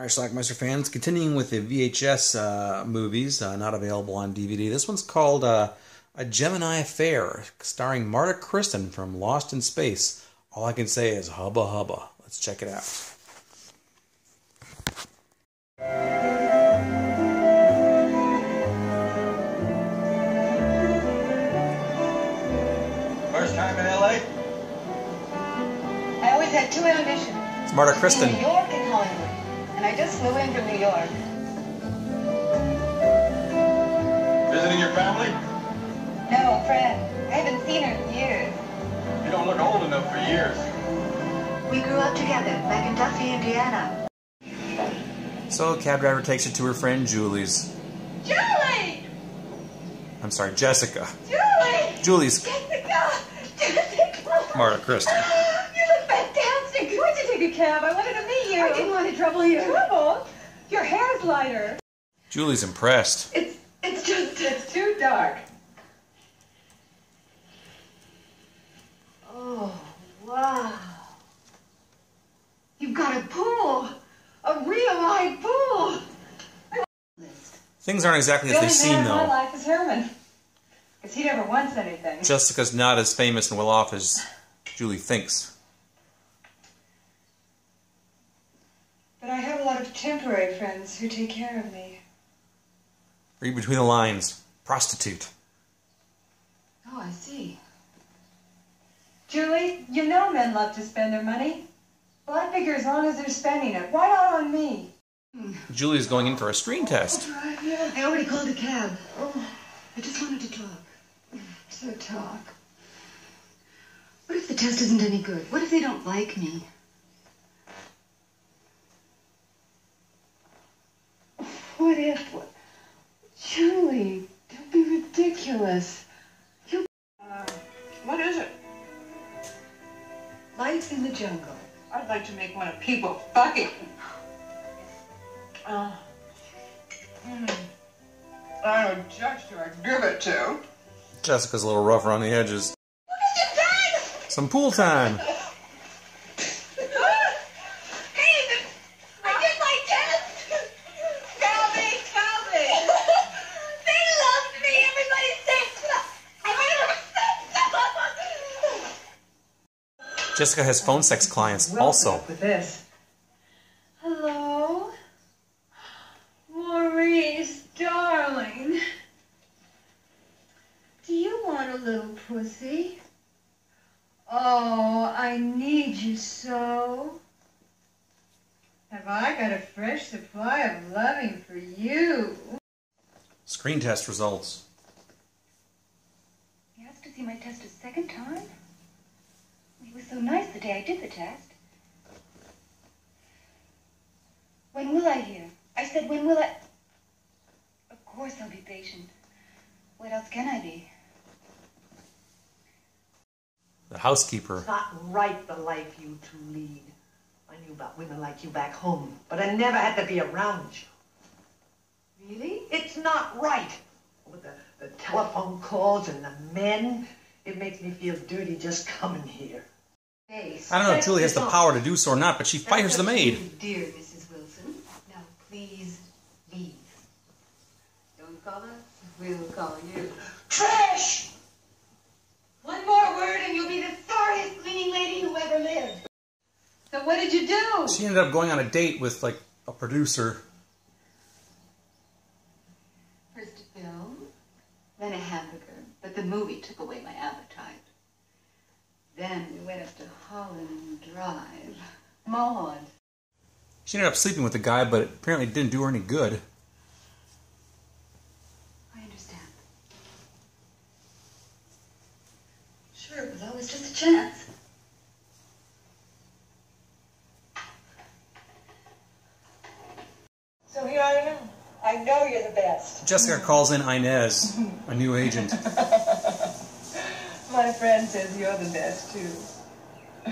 All right, Schlockmeister fans, continuing with the VHS uh, movies, uh, not available on DVD. This one's called uh, A Gemini Affair, starring Marta Kristen from Lost in Space. All I can say is hubba hubba. Let's check it out. First time in LA? I always had two ambitions. It's Marta to be Kristen. In New York and I just flew in from New York. Visiting your family? No, friend. I haven't seen her in years. You don't look old enough for years. We grew up together back in Duffy, Indiana. So, a cab driver takes her to her friend Julie's. Julie! I'm sorry, Jessica. Julie! Julie's Jessica! Jessica! Marta Kristen. You look fantastic! Why'd you take a cab? I wanted to meet you. I didn't want to trouble you. Trouble? Your hair's lighter. Julie's impressed. It's it's just it's too dark. Oh wow! You've got a pool, a real live pool. Things aren't exactly as they seem, my though. life is Herman, because he never wants anything. Jessica's not as famous and well off as Julie thinks. But I have a lot of temporary friends who take care of me. Read between the lines. Prostitute. Oh, I see. Julie, you know men love to spend their money. Well, I figure as long as they're spending it, why not on me? Hmm. Julie's going in for a screen oh, test. I already called a cab. Oh, I just wanted to talk. So talk. What if the test isn't any good? What if they don't like me? What if? What? Julie, don't be ridiculous. You. Uh, what is it? Life in the jungle. I'd like to make one of people fucking. Uh, hmm. I don't judge who I give it to. Jessica's a little rougher on the edges. Some pool time. Hey, I did my test! Tell me, tell me! they loved me! Everybody said I never said so! Jessica has phone sex clients also. With this. Hello? Maurice, darling. Do you want a little pussy? Oh, I need you so. Have I got a fresh supply of loving for you? Screen test results. He asked to see my test a second time? He was so nice the day I did the test. When will I hear? I said, when will I? Of course I'll be patient. What else can I be? The housekeeper. It's not right the life you two lead. I knew about women like you back home, but I never had to be around you. Really? It's not right. With the, the telephone calls and the men, it makes me feel dirty just coming here. Hey, I don't know if Julie has the power to do so or not, but she fires the maid. Dear Mrs. Wilson, now please leave. Don't call us, we'll call you. Trash! One more word and you'll be the sorriest cleaning lady who ever lived. So what did you do? She ended up going on a date with like a producer. First a film, then a hamburger, but the movie took away my appetite. Then we went up to Holland Drive. Maud. She ended up sleeping with the guy, but it apparently didn't do her any good. I understand. Sure, it was always just a chance. So here I am. I know you're the best. Jessica calls in Inez, a new agent. My friend says you're the best too.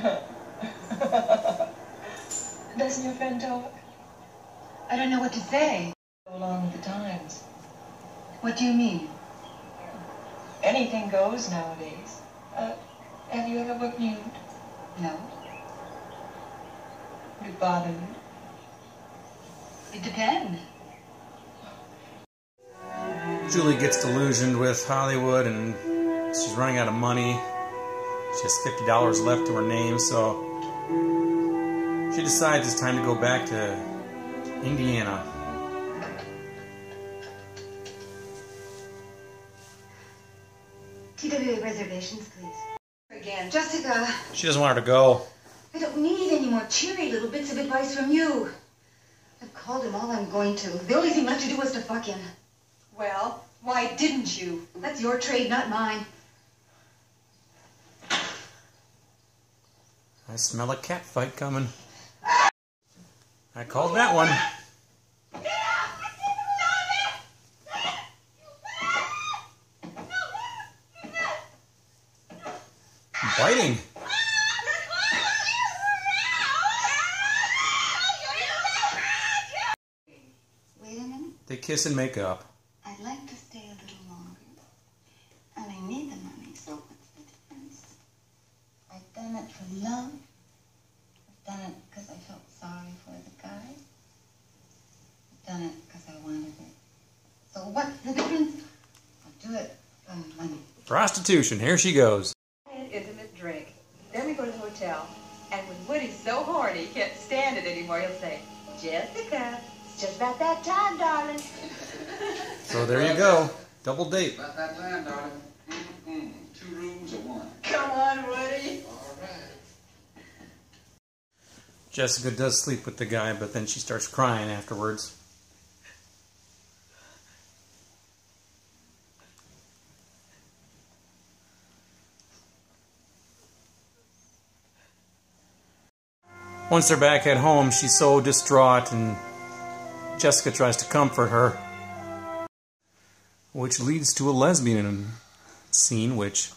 Doesn't your friend talk? I don't know what to say. Go along with the times. What do you mean? Anything goes nowadays. Uh, have you ever worked nude? No. Would it bother you? It depends. Julie gets delusioned with Hollywood and she's running out of money. She has $50 left to her name, so she decides it's time to go back to Indiana. TWA reservations, please. Again. Jessica, She doesn't want her to go. I don't need any more cheery little bits of advice from you. I've called him all I'm going to. The only thing left to do was to fuck him. Well, why didn't you? That's your trade, not mine. I smell a cat fight coming. I called that one. Biting. Wait a minute. They kiss and make up. I'd like to stay a little longer. And I need the money, so what's the difference? I've done it for love. I've done it because I felt sorry for the guy. I've done it because I wanted it. So what's the difference? I'll do it for money. Prostitution. Here she goes. An intimate drink. Then we go to the hotel, and when Woody's so horny he can't stand it anymore, he'll say, Jessica, it's just about that time, darling. So there you go. Double date. About that time, darling. Mm-mm. Two rooms or one? Come on, Woody. All right. Jessica does sleep with the guy, but then she starts crying afterwards. Once they're back at home, she's so distraught, and Jessica tries to comfort her, which leads to a lesbian scene, which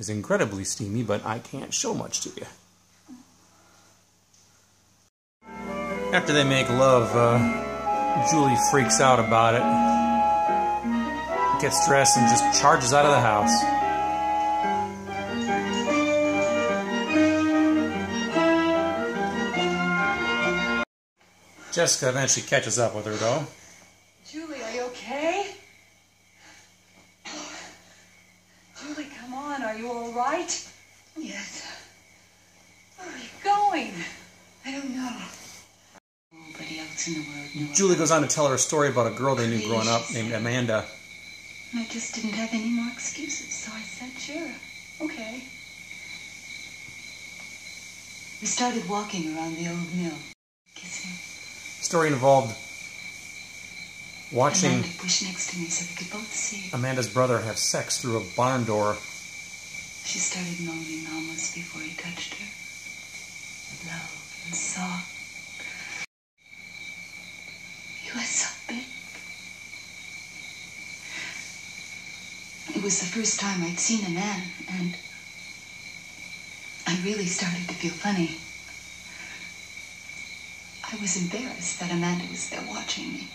is incredibly steamy, but I can't show much to you. After they make love, uh, Julie freaks out about it, gets dressed, and just charges out of the house. Jessica eventually catches up with her, though. Julie, are you okay? Julie, come on, are you all right? Yes. Where are you going? I don't know. Nobody else in the world knew. Julie goes on to tell her a story about a girl they knew growing up named Amanda. I just didn't have any more excuses, so I said, sure, okay. We started walking around the old mill, kissing. Story involved watching Amanda next to me so we could both see. Amanda's brother have sex through a barn door. She started moaning almost before he touched her. Low and soft. He was so big. It was the first time I'd seen a man, and I really started to feel funny. I was embarrassed that Amanda was there watching me.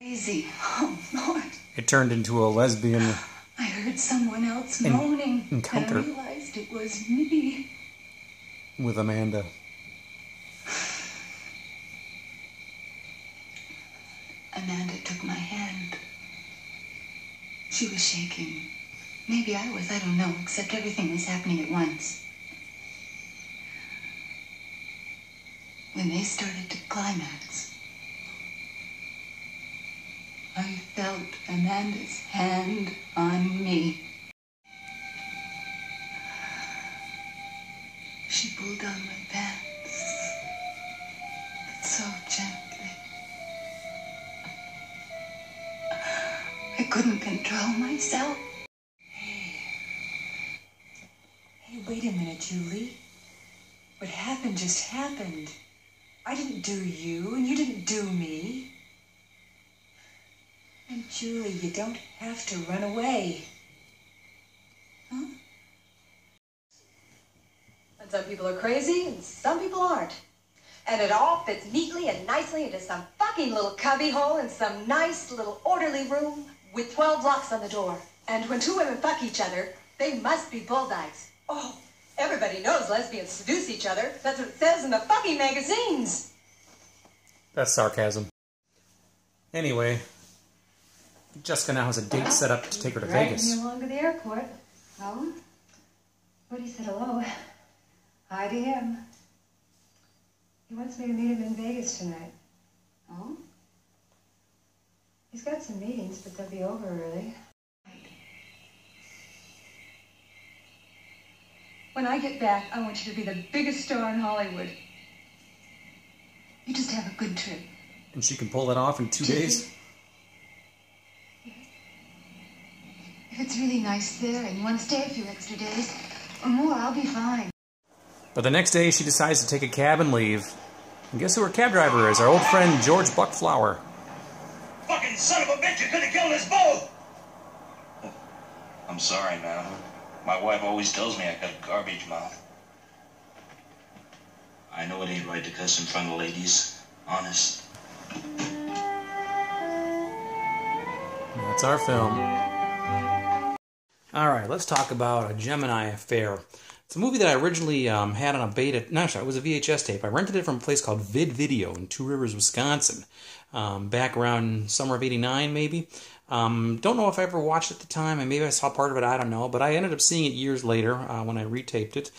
Crazy. Oh, Lord. It turned into a lesbian I heard someone else En- moaning, encounter. and I realized it was me. with Amanda. Amanda took my hand. She was shaking. Maybe I was, I don't know, except everything was happening at once. When they started to climax, I felt Amanda's hand on me. She pulled down my pants, but so gently. I couldn't control myself. Hey, wait a minute, Julie. What happened just happened. I didn't do you, and you didn't do me. And Julie, you don't have to run away. Huh? And some people are crazy, and some people aren't. And it all fits neatly and nicely into some fucking little cubby hole in some nice little orderly room with 12 locks on the door. And when two women fuck each other, they must be bullseyes. Oh, everybody knows lesbians seduce each other. That's what it says in the fucking magazines. That's sarcasm. Anyway, Jessica now has a date set up to take her to Dragging Vegas. me along to the airport. Oh? Woody said hello. Hi to him. He wants me to meet him in Vegas tonight. Oh? He's got some meetings, but they'll be over early. When I get back, I want you to be the biggest star in Hollywood. You just have a good trip. And she can pull that off in two days. If it's really nice there and you want to stay a few extra days or more, I'll be fine. But the next day, she decides to take a cab and leave. And guess who her cab driver is? Our old friend George Buck Flower. Fucking son of a bitch, you could have killed us both! I'm sorry, man. My wife always tells me I got a garbage mouth. I know it ain't right to cuss in front of ladies. Honest. That's our film. All right, let's talk about a Gemini Affair. It's a movie that I originally um, had on a beta. No, sorry, it was a VHS tape. I rented it from a place called Vid Video in Two Rivers, Wisconsin, um, back around summer of '89, maybe. Um, don't know if I ever watched it at the time, and maybe I saw part of it. I don't know, but I ended up seeing it years later uh, when I retaped it,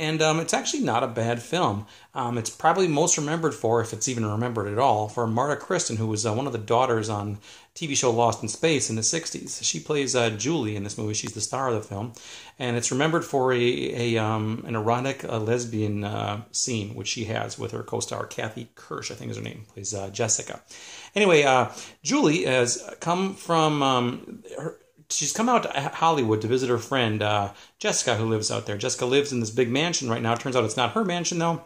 and um, it's actually not a bad film. Um, it's probably most remembered for, if it's even remembered at all, for Marta Kristen, who was uh, one of the daughters on TV show Lost in Space in the 60s. She plays uh, Julie in this movie. She's the star of the film. And it's remembered for a, a um, an erotic uh, lesbian uh, scene, which she has with her co star Kathy Kersch, I think is her name, plays uh, Jessica. Anyway, uh, Julie has come from. Um, her, She's come out to Hollywood to visit her friend uh, Jessica, who lives out there. Jessica lives in this big mansion right now. It turns out it's not her mansion, though.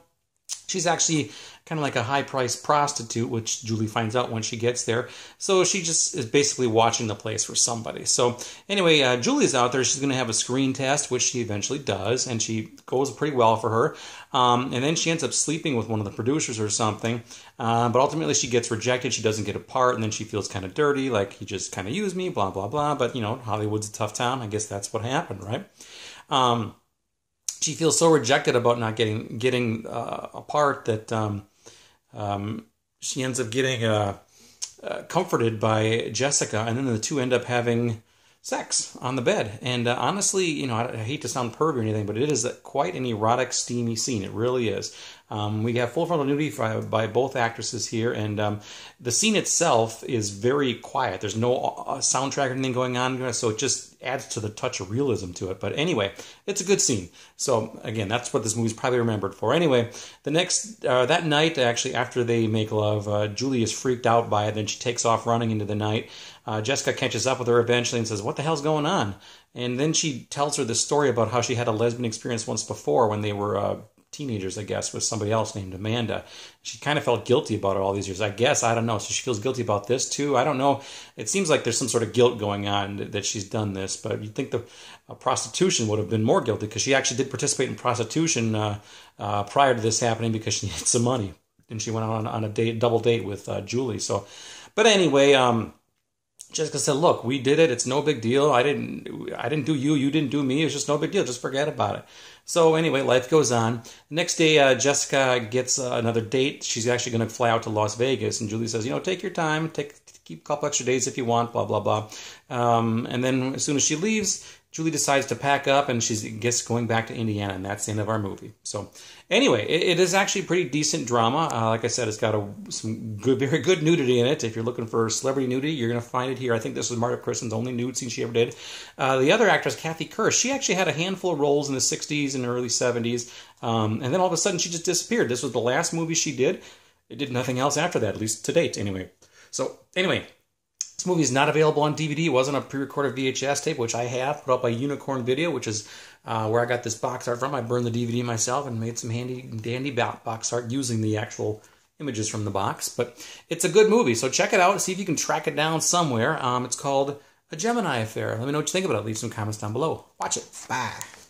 She's actually kind of like a high priced prostitute, which Julie finds out when she gets there. So she just is basically watching the place for somebody. So anyway, uh, Julie's out there. She's going to have a screen test, which she eventually does, and she goes pretty well for her. Um, and then she ends up sleeping with one of the producers or something. Uh, but ultimately, she gets rejected. She doesn't get a part, and then she feels kind of dirty, like he just kind of used me, blah blah blah. But you know, Hollywood's a tough town. I guess that's what happened, right? Um, she feels so rejected about not getting getting uh, a part that um, um, she ends up getting uh, uh, comforted by Jessica, and then the two end up having sex on the bed. And uh, honestly, you know, I, I, hate to sound pervy or anything, but it is quite an erotic, steamy scene. It really is. Um, we have full frontal nudity by, by both actresses here, and um, the scene itself is very quiet. There's no uh, soundtrack or anything going on, so it just adds to the touch of realism to it. But anyway, it's a good scene. So again, that's what this movie's probably remembered for. Anyway, the next uh, that night, actually, after they make love, uh, Julie is freaked out by it. Then she takes off running into the night. Uh, Jessica catches up with her eventually and says, "What the hell's going on?" And then she tells her the story about how she had a lesbian experience once before when they were uh, teenagers, I guess, with somebody else named Amanda. She kind of felt guilty about it all these years. I guess I don't know. So she feels guilty about this too. I don't know. It seems like there's some sort of guilt going on that she's done this, but you'd think the uh, prostitution would have been more guilty because she actually did participate in prostitution uh, uh, prior to this happening because she needed some money and she went on on a date, double date with uh, Julie. So, but anyway, um, Jessica said, "Look, we did it. It's no big deal. I didn't. I didn't do you. You didn't do me. It's just no big deal. Just forget about it." So anyway, life goes on. The next day, uh, Jessica gets uh, another date. She's actually going to fly out to Las Vegas, and Julie says, "You know, take your time. Take keep a couple extra days if you want." Blah blah blah. Um, and then as soon as she leaves, Julie decides to pack up, and she's gets going back to Indiana, and that's the end of our movie. So anyway, it, it is actually pretty decent drama. Uh, like I said, it's got a, some good, very good nudity in it. If you're looking for celebrity nudity, you're going to find it here. I think this was Marta Kristen's only nude scene she ever did. Uh, the other actress, Kathy Kersch, she actually had a handful of roles in the 60s and early 70s, um, and then all of a sudden she just disappeared. This was the last movie she did. It did nothing else after that, at least to date, anyway. So anyway, this movie is not available on DVD. It wasn't a pre-recorded VHS tape, which I have put up by Unicorn Video, which is uh, where I got this box art from. I burned the DVD myself and made some handy dandy box art using the actual images from the box. But it's a good movie, so check it out. And see if you can track it down somewhere. Um, it's called A Gemini Affair. Let me know what you think about it. Leave some comments down below. Watch it. Bye.